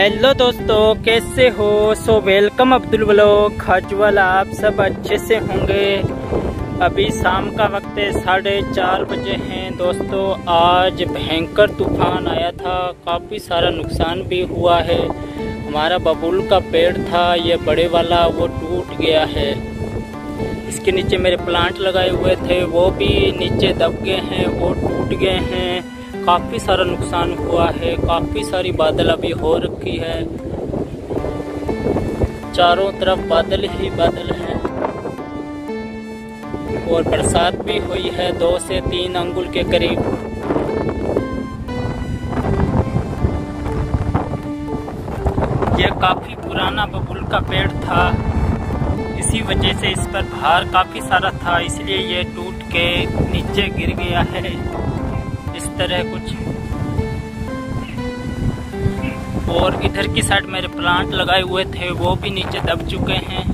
Hello दोस्तों, कैसे हो? So welcome Abdul blog Khajwal आप सब अच्छे से होंगे। अभी शाम का वक्त है, साढ़े चार बजे हैं। दोस्तों, आज भयंकर तूफ़ान आया था। काफ़ी सारा नुकसान भी हुआ है। हमारा बबूल का पेड़ था, ये बड़े वाला, वो टूट गया है। इसके नीचे मेरे प्लांट लगाए हुए थे, वो भी नीचे दब गए हैं, वो टूट गए हैं। काफ़ी सारा नुकसान हुआ है, काफ़ी सारी बादल अभी हो रखी है। चारों तरफ़ बादल ही बादल हैं। और बरसात भी हुई है, दो से तीन अंगुल के करीब। यह काफ़ी पुराना बबुल का पेड़ था। इसी वजह से इस पर भार काफ़ी सारा था, इसलिए ये टूट के नीचे गिर गया है। इस तरह कुछ। और इधर की साइड मेरे प्लांट लगाए हुए थे, वो भी नीचे दब चुके हैं।